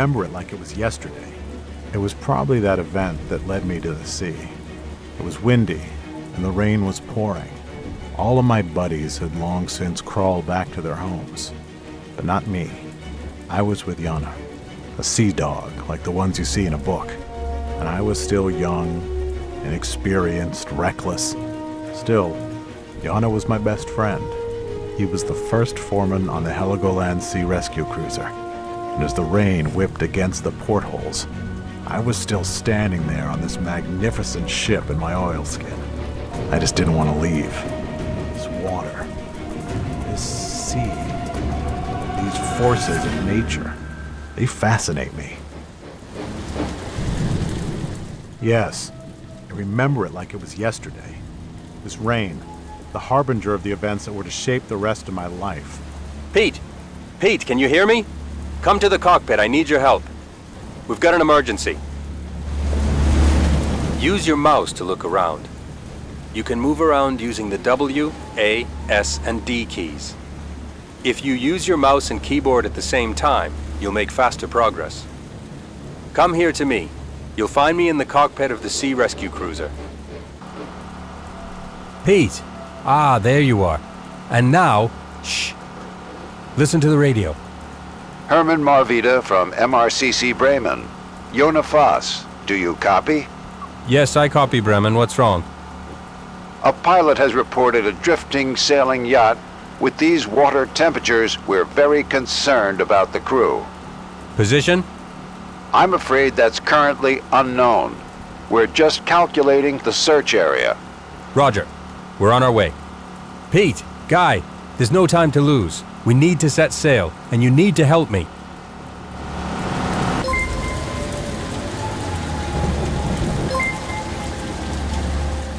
remember it like it was yesterday. It was probably that event that led me to the sea. It was windy, and the rain was pouring. All of my buddies had long since crawled back to their homes, but not me. I was with Yana, a sea dog like the ones you see in a book, and I was still young, inexperienced, reckless. Still, Yana was my best friend. He was the first foreman on the Heligoland Sea Rescue Cruiser, and as the rain whipped against the portholes, I was still standing there on this magnificent ship in my oilskin. I just didn't want to leave. This water, this sea, these forces of nature, they fascinate me. Yes, I remember it like it was yesterday. This rain, the harbinger of the events that were to shape the rest of my life. Pete! Pete, can you hear me? Come to the cockpit, I need your help. We've got an emergency. Use your mouse to look around. You can move around using the W, A, S, and D keys. If you use your mouse and keyboard at the same time, you'll make faster progress. Come here to me. You'll find me in the cockpit of the Sea Rescue Cruiser. Pete! Ah, there you are. And now, shh. Listen to the radio. Hermann Marwede from MRCC Bremen. Jona Foss, do you copy? Yes, I copy, Bremen. What's wrong? A pilot has reported a drifting sailing yacht. With these water temperatures, we're very concerned about the crew. Position? I'm afraid that's currently unknown. We're just calculating the search area. Roger. We're on our way. Pete, Guy, there's no time to lose. We need to set sail, and you need to help me.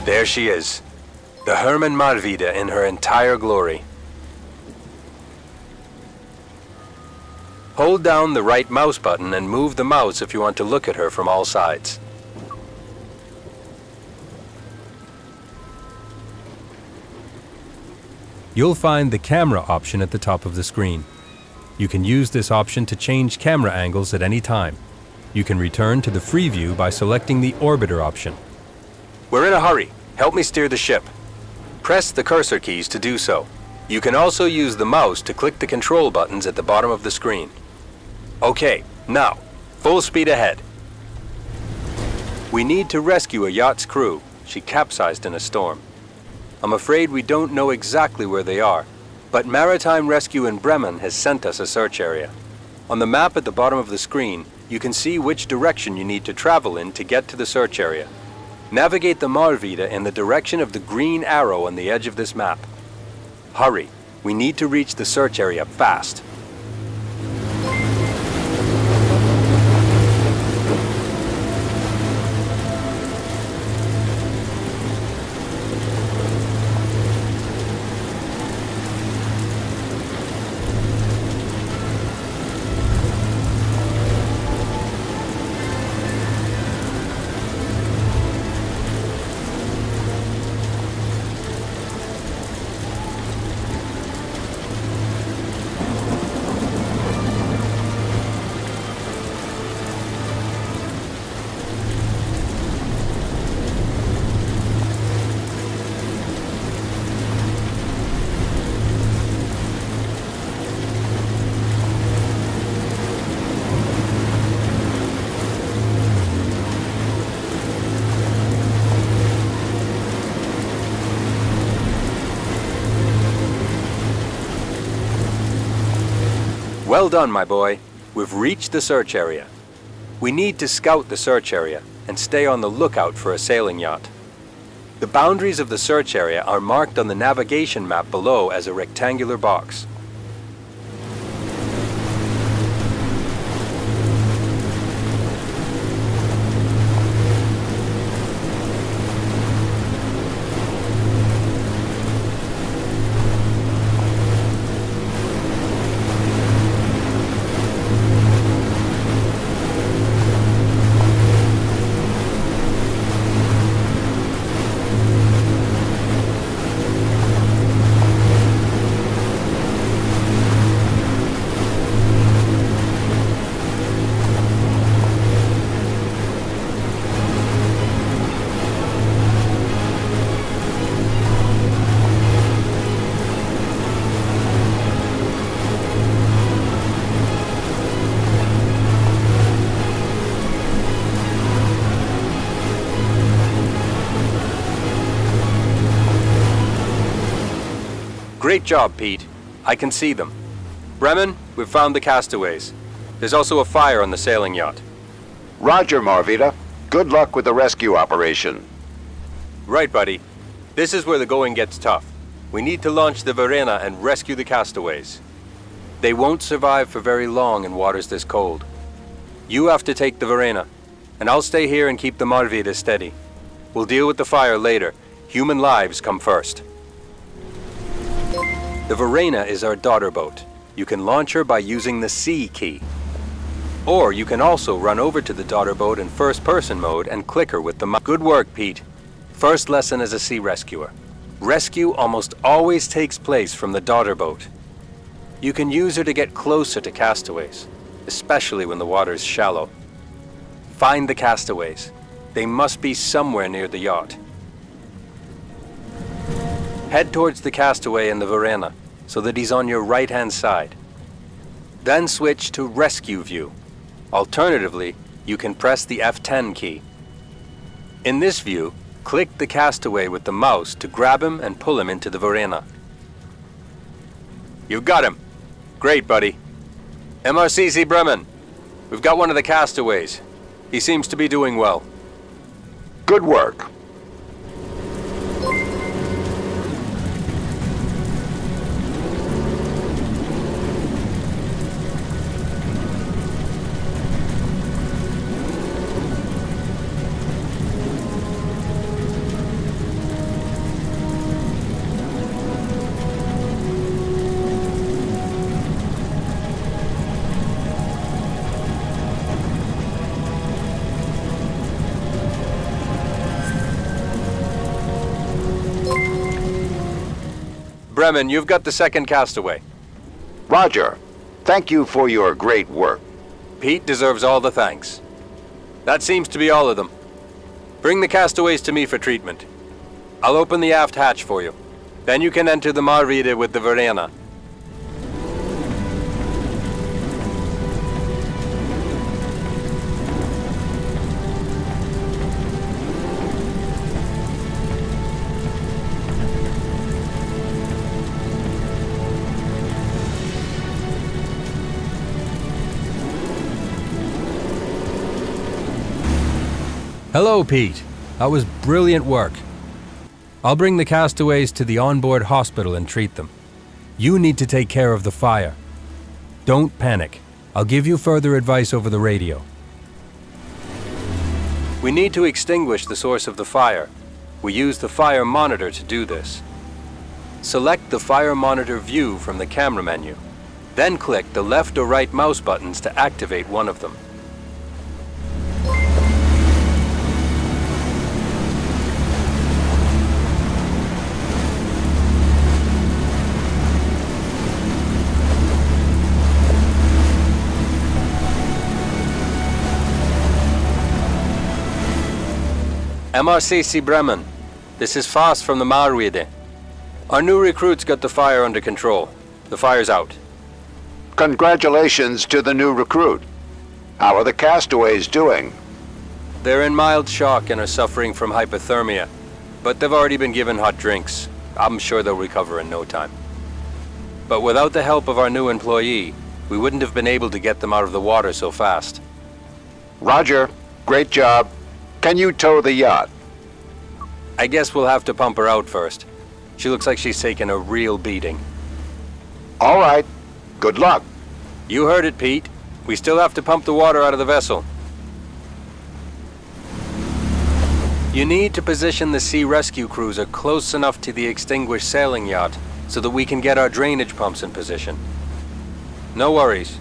There she is. The Hermann Marwede in her entire glory. Hold down the right mouse button and move the mouse if you want to look at her from all sides. You'll find the camera option at the top of the screen. You can use this option to change camera angles at any time. You can return to the free view by selecting the orbiter option. We're in a hurry. Help me steer the ship. Press the cursor keys to do so. You can also use the mouse to click the control buttons at the bottom of the screen. Okay, now, full speed ahead. We need to rescue a yacht's crew. She capsized in a storm. I'm afraid we don't know exactly where they are, but Maritime Rescue in Bremen has sent us a search area. On the map at the bottom of the screen, you can see which direction you need to travel in to get to the search area. Navigate the Marwede in the direction of the green arrow on the edge of this map. Hurry, we need to reach the search area fast. Well done, my boy. We've reached the search area. We need to scout the search area and stay on the lookout for a sailing yacht. The boundaries of the search area are marked on the navigation map below as a rectangular box. Great job, Pete. I can see them. Bremen, we've found the castaways. There's also a fire on the sailing yacht. Roger, Marwede. Good luck with the rescue operation. Right, buddy. This is where the going gets tough. We need to launch the Verena and rescue the castaways. They won't survive for very long in waters this cold. You have to take the Verena, and I'll stay here and keep the Marwede steady. We'll deal with the fire later. Human lives come first. The Verena is our daughter boat. You can launch her by using the C key. Or you can also run over to the daughter boat in first person mode and click her with the mouse. Good work, Pete. First lesson as a sea rescuer. Rescue almost always takes place from the daughter boat. You can use her to get closer to castaways, especially when the water is shallow. Find the castaways. They must be somewhere near the yacht. Head towards the castaway in the Verena so that he's on your right-hand side. Then switch to Rescue View. Alternatively, you can press the F10 key. In this view, click the castaway with the mouse to grab him and pull him into the Verena. You've got him. Great, buddy. MRCC Bremen, we've got one of the castaways. He seems to be doing well. Good work. You've got the second castaway. Roger. Thank you for your great work. Pete deserves all the thanks. That seems to be all of them. Bring the castaways to me for treatment. I'll open the aft hatch for you. Then you can enter the Marwede with the Verena. Hello, Pete. That was brilliant work. I'll bring the castaways to the onboard hospital and treat them. You need to take care of the fire. Don't panic. I'll give you further advice over the radio. We need to extinguish the source of the fire. We use the fire monitor to do this. Select the fire monitor view from the camera menu. Then click the left or right mouse buttons to activate one of them. MRCC Bremen. This is Foss from the Marwede. Our new recruits got the fire under control. The fire's out. Congratulations to the new recruit. How are the castaways doing? They're in mild shock and are suffering from hypothermia, but they've already been given hot drinks. I'm sure they'll recover in no time. But without the help of our new employee, we wouldn't have been able to get them out of the water so fast. Roger. Great job. Can you tow the yacht? I guess we'll have to pump her out first. She looks like she's taken a real beating. All right. Good luck. You heard it, Pete. We still have to pump the water out of the vessel. You need to position the sea rescue cruiser close enough to the extinguished sailing yacht so that we can get our drainage pumps in position. No worries.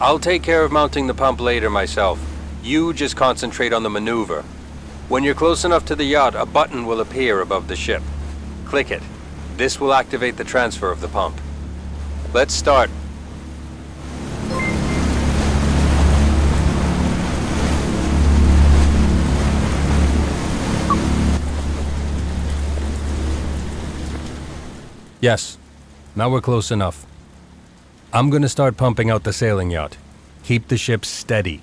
I'll take care of mounting the pump later myself. You just concentrate on the maneuver. When you're close enough to the yacht, a button will appear above the ship. Click it. This will activate the transfer of the pump. Let's start. Yes, now we're close enough. I'm gonna start pumping out the sailing yacht. Keep the ship steady.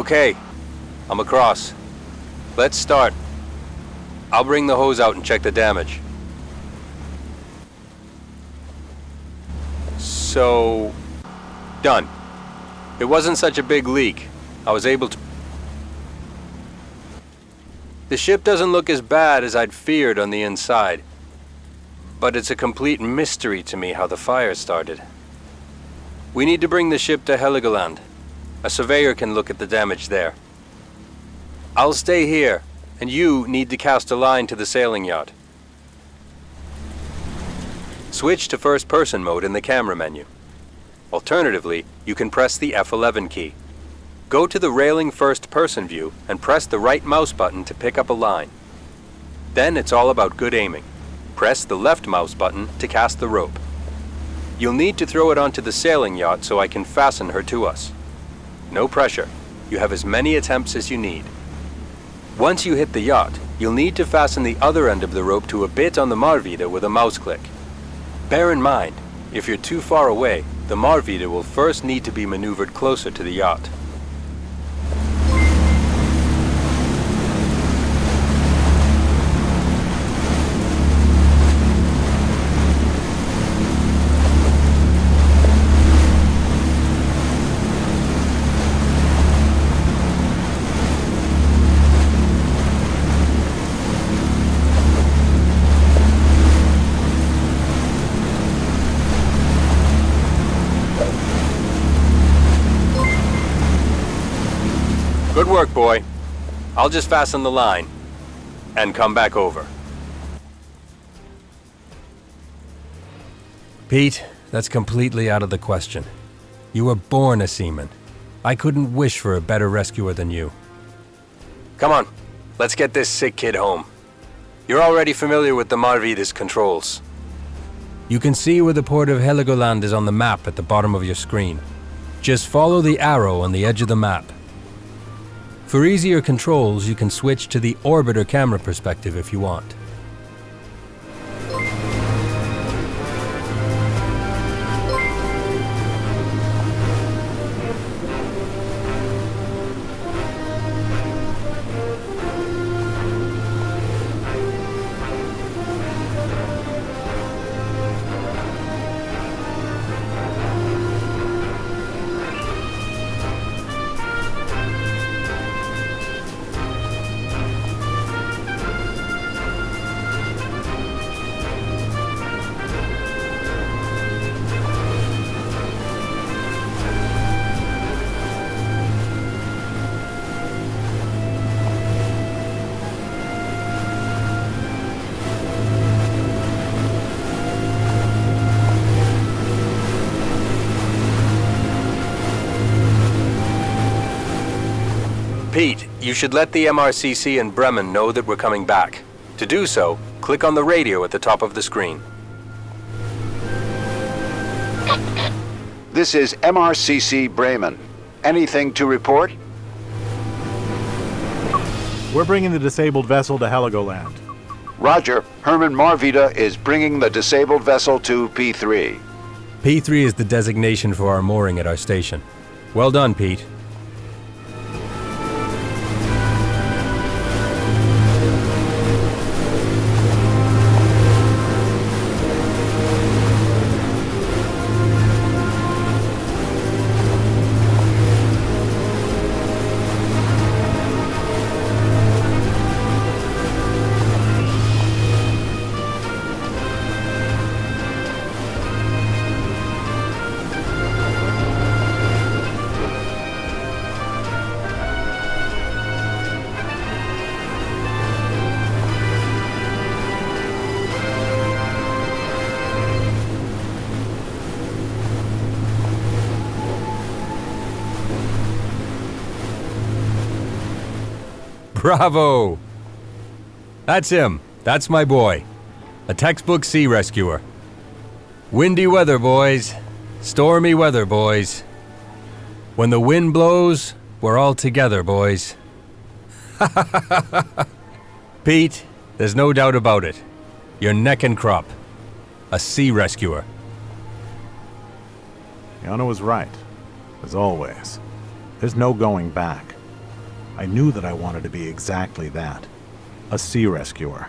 Okay, I'm across. Let's start. I'll bring the hose out and check the damage. So... Done. It wasn't such a big leak. I was able to... The ship doesn't look as bad as I'd feared on the inside. But it's a complete mystery to me how the fire started. We need to bring the ship to Heligoland. A surveyor can look at the damage there. I'll stay here, and you need to cast a line to the sailing yacht. Switch to first-person mode in the camera menu. Alternatively, you can press the F11 key. Go to the railing first-person view and press the right mouse button to pick up a line. Then it's all about good aiming. Press the left mouse button to cast the rope. You'll need to throw it onto the sailing yacht so I can fasten her to us. No pressure. You have as many attempts as you need. Once you hit the yacht, you'll need to fasten the other end of the rope to a bit on the Marwede with a mouse click. Bear in mind, if you're too far away, the Marwede will first need to be maneuvered closer to the yacht. Good work, boy. I'll just fasten the line and come back over. Pete, that's completely out of the question. You were born a seaman. I couldn't wish for a better rescuer than you. Come on, let's get this sick kid home. You're already familiar with the Marwede's controls. You can see where the port of Heligoland is on the map at the bottom of your screen. Just follow the arrow on the edge of the map. For easier controls, you can switch to the orbiter camera perspective if you want. Pete, you should let the MRCC in Bremen know that we're coming back. To do so, click on the radio at the top of the screen. This is MRCC Bremen. Anything to report? We're bringing the disabled vessel to Heligoland. Roger. Hermann Marwede is bringing the disabled vessel to P3. P3 is the designation for our mooring at our station. Well done, Pete. Bravo! That's him. That's my boy. A textbook sea rescuer. Windy weather, boys. Stormy weather, boys. When the wind blows, we're all together, boys. Pete, there's no doubt about it. You're neck and crop. A sea rescuer. Yana was right, as always. There's no going back. I knew that I wanted to be exactly that. a sea rescuer.